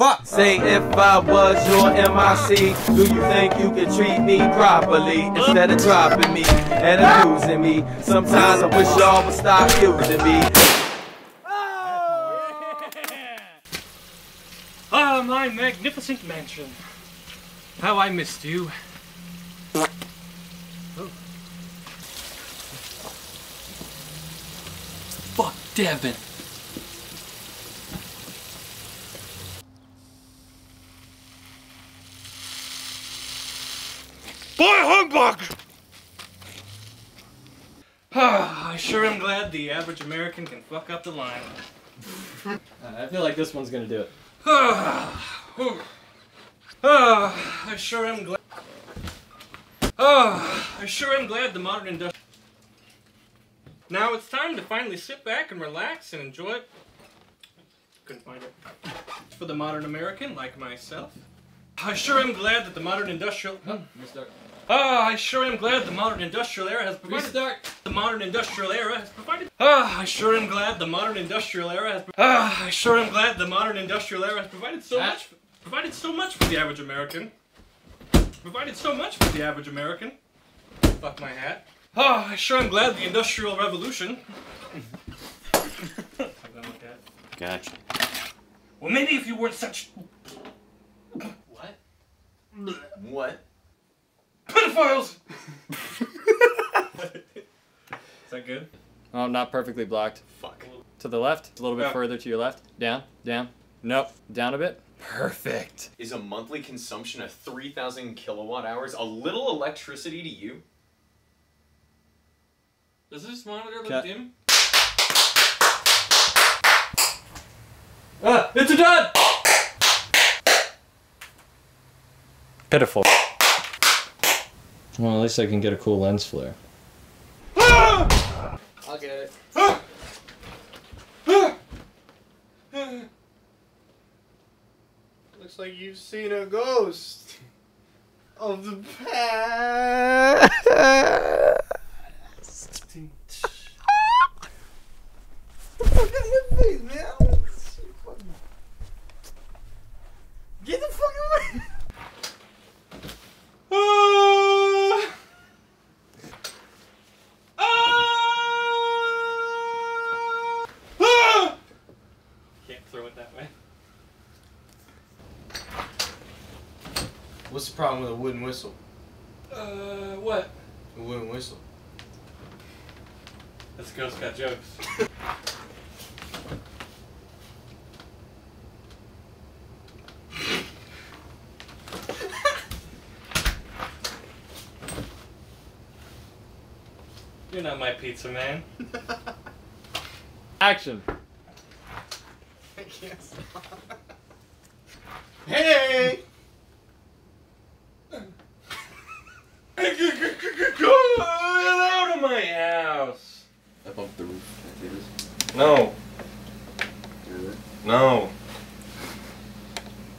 Fuck! Say if I was your MIC, do you think you could treat me properly instead of dropping me and abusing me? Sometimes I wish y'all would stop using me. Ah, my magnificent mansion. How I missed you. Oh. Fuck Devin. Boy humbug! Ah, I sure am glad the average American can fuck up the line. I feel like this one's gonna do it. Ah. Ah, I sure am glad. Ah, I sure am glad the modern industrial. Now it's time to finally sit back and relax and enjoy it. Couldn't find it. It's for the modern American like myself. I sure am glad that the modern industrial. Restart. Ah, I sure am glad the modern industrial era has provided. Restart. The modern industrial era has provided. Ah, I sure am glad the modern industrial era has. Ah, I sure am glad the modern industrial era has provided so much. Provided so much for the average American. Provided so much for the average American. Fuck my hat. Ah, I sure am glad the industrial revolution. I'm done with that. Gotcha. Well, maybe if you weren't such What? What? Pedophiles. Is that good? Oh, not perfectly blocked. Fuck. To the left, a little bit Yeah. further to your left. Down, down. Nope. Down a bit. Perfect. Is a monthly consumption of 3,000 kilowatt hours a little electricity to you? Does this monitor look Cut. dim? Ah, it's a dud! Pitiful. Well, at least I can get a cool lens flare. I'll get it. Looks like you've seen a ghost of the past. Fuck out of my face, man. Get the fuck away. Ah! Ah! Ah! Can't throw it that way. What's the problem with a wooden whistle? Uh, what? A wooden whistle. This ghost got jokes. You're not my pizza man. Action. I can't stop. Hey! Get out of my house! Up off the roof. Can I do this? No, Do it. no.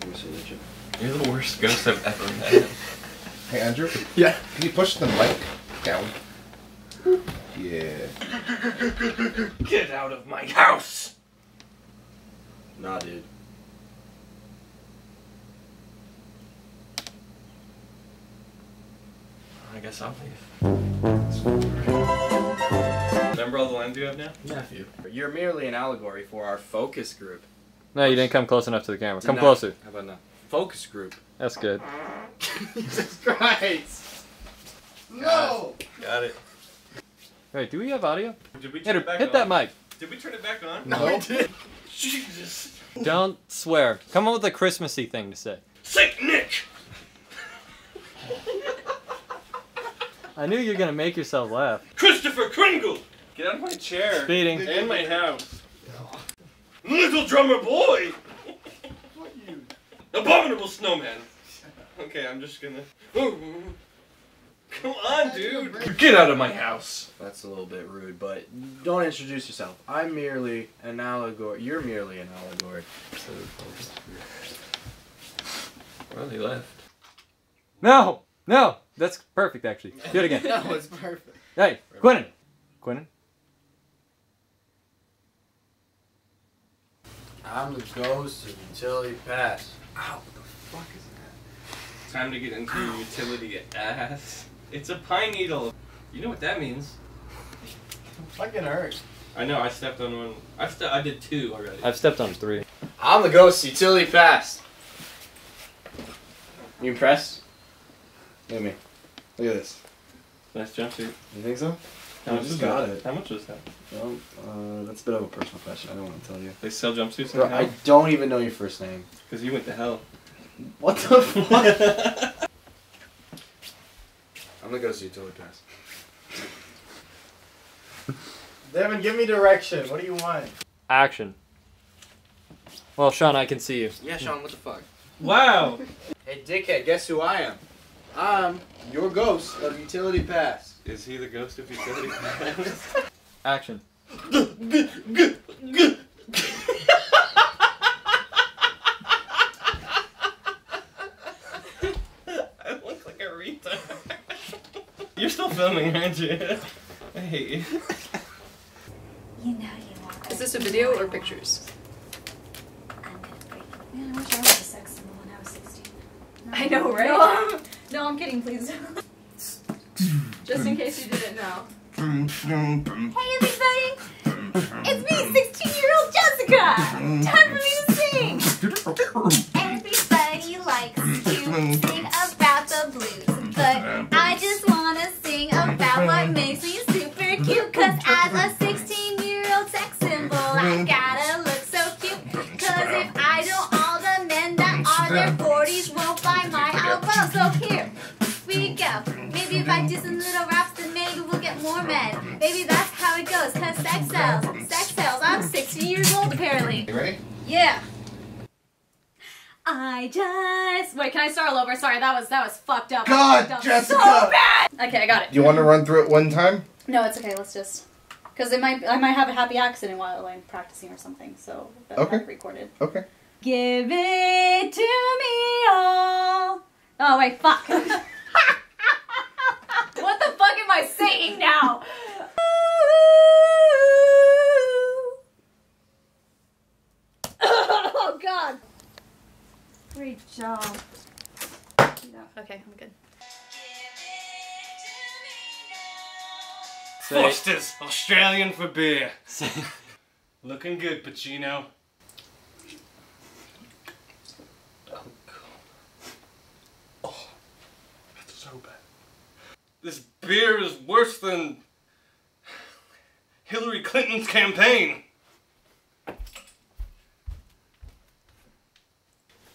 Let me see that shit. You're the worst ghost I've ever met. Hey Andrew, Yeah. can you push the mic down? Yeah. Get out of my house! Nah, dude. I guess I'll leave. Remember all the lines you have now? Nephew. You're merely an allegory for our focus group. No, you didn't come close enough to the camera. Come No. closer. How about now? Focus group. That's good. Jesus Christ! No! Got it. Wait, do we have audio? Did we Hit, her, back hit that mic. Did we turn it back on? No. Jesus. Don't swear. Come up with a Christmassy thing to say. Saint Nick! I knew you were gonna make yourself laugh. Christopher Kringle! Get out of my chair. Speeding. And my house. Little drummer boy! Abominable snowman. Okay, I'm just gonna. Come on, dude. Get out of my house. That's a little bit rude, but don't introduce yourself. I'm merely an allegory. You're merely an allegory. Well, he left. No! No! That's perfect, actually. Do it again. no, it's perfect. Hey, Quentin. Quentin. I'm the ghost of utility pass. Ow, what the fuck is that? Time to get into your utility ass. It's a pine needle. You know what that means. Fucking hurt. I know, I stepped on one. I, ste- I did two already. I've stepped on three. I'm the ghost utility pass. You impressed? Look at me. Look at this. Nice jumpsuit. You think so? How I much just was got that? it. How much was that? Well, uh, that's a bit of a personal question. I don't want to tell you. They sell jumpsuits Bro, I don't even know your first name. Because you went to hell. What the fuck? I'm the ghost of utility pass. Devin, give me direction. What do you want? Action. Well, Sean, I can see you. Yeah, Sean, what the fuck? Wow! Hey, dickhead, guess who I am? I'm your ghost of utility pass. Is he the ghost of utility pass? Action. I look like a retard. You're still filming, aren't you? I hate you. You know you want Is this a video or pictures? I'm gonna break. Man, I wish I was a sex symbol when I was 16. No. I know, right? No, I'm, no, I'm kidding, please. Just in case you didn't know. hey, everybody! It's me, 16 year old Jessica! Time Yeah. I just wait. Can I start all over? Sorry, that was that was fucked up. God, Jessica! So bad. Okay, I got it. Do you want to run through it one time? No, it's okay. Let's just because it might I might have a happy accident while I'm practicing or something. So Okay. recorded. Okay. Give it to me all. Oh wait, fuck. what the fuck am I saying now? oh god. Great job. Okay, I'm good. Say, Foster's Australian for beer. Looking good, Pacino. Oh god. Oh, that's so bad. This beer is worse than Hillary Clinton's campaign.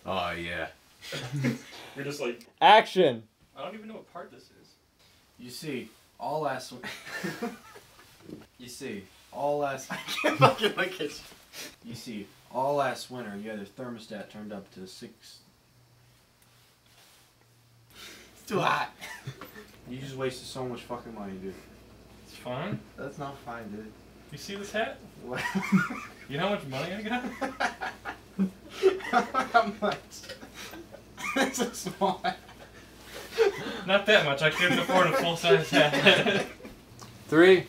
Oh yeah. You're just like, action. I don't even know what part this is. You see, all last. you see, all last. I can't fucking look at you. You see, all last winter, you had the thermostat turned up to six. It's too hot. You just wasted so much fucking money, dude. It's fine. That's not fine, dude. You see this hat? What? You know how much money I got? How much? That's a small. Not that much. I couldn't afford a full size hat. Three,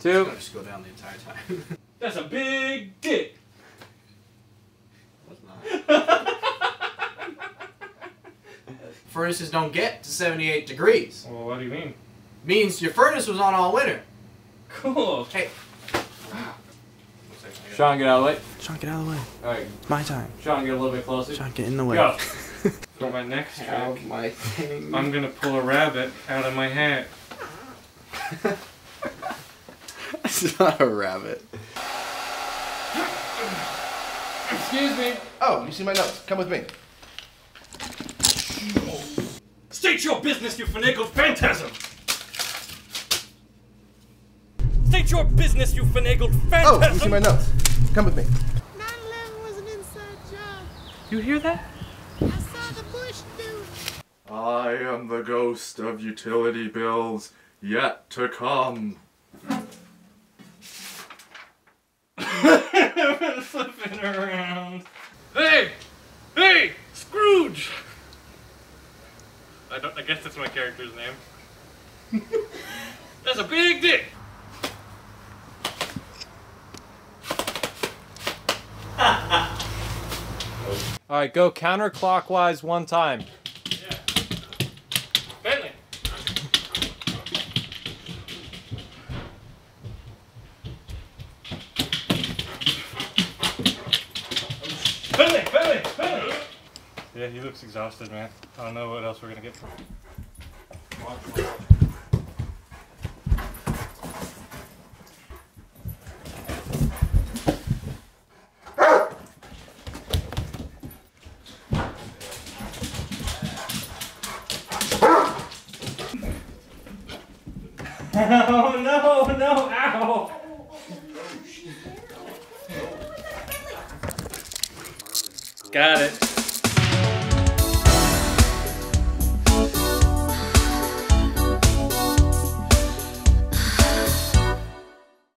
two. Just go down the entire time. That's a big dick. What's not? Furnaces don't get to 78 degrees. Well, what do you mean? Means your furnace was on all winter. Cool. Hey. Sean, get out of the way. Sean, get out of the way. All right, It's My time. Sean, get a little bit closer. Sean, get in the way. Go. For my next trick, my thing. I'm gonna pull a rabbit out of my hat. It's not a rabbit. Excuse me. Oh, you see my notes. Come with me. State your business, you finagled phantasm. State your business, you finagled Oh, you see my notes. Come with me. 9/11 was an inside job. you hear that? I saw the Bush dude. I am the ghost of utility bills yet to come. Flipping around. Hey! Hey! Scrooge! I don't I guess that's my character's name. that's a big dick! All right, go counterclockwise one time. Bentley. Bentley, Bentley, Bentley. Yeah, he looks exhausted, man. I don't know what else we're gonna get from him. Oh no, no, ow! Got it.